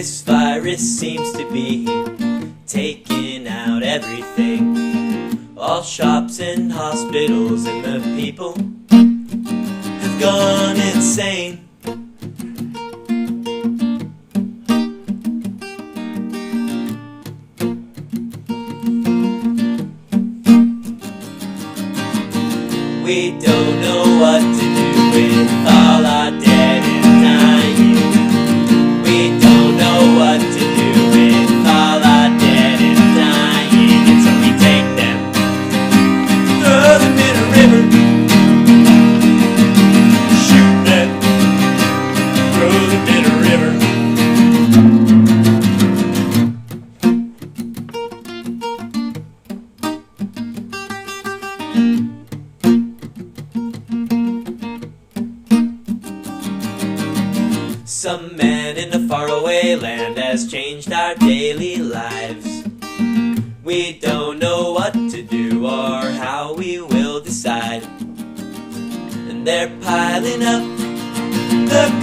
This virus seems to be taking out everything. All shops and hospitals and the people have gone insane. We don't know what to do with all our Some man in a faraway land has changed our daily lives. We don't know what to do or how we will decide. And they're piling up the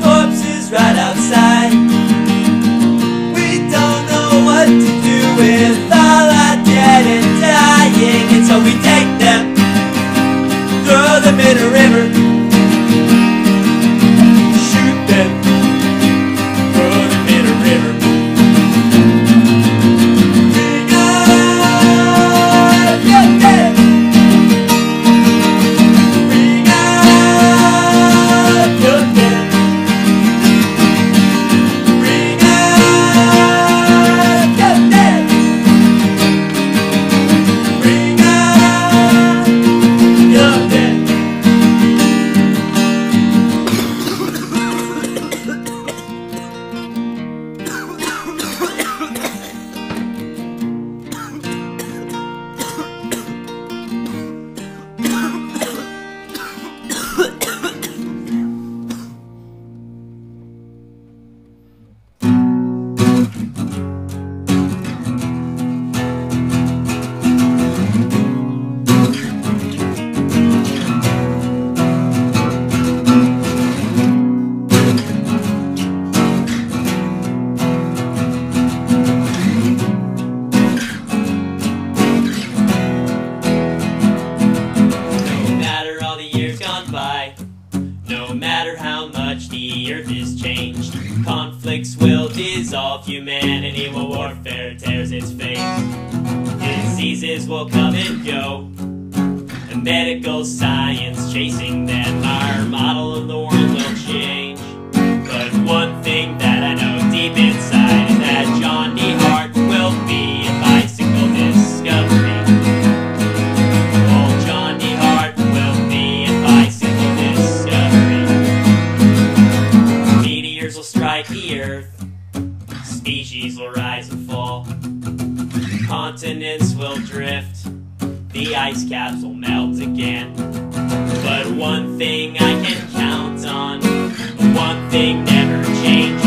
the earth is changed, conflicts will dissolve, humanity will warfare tears its face. Diseases will come and go, and medical science chasing them. Our model of the world Continents will drift. The ice caps will melt again. But one thing I can count on, one thing never changes.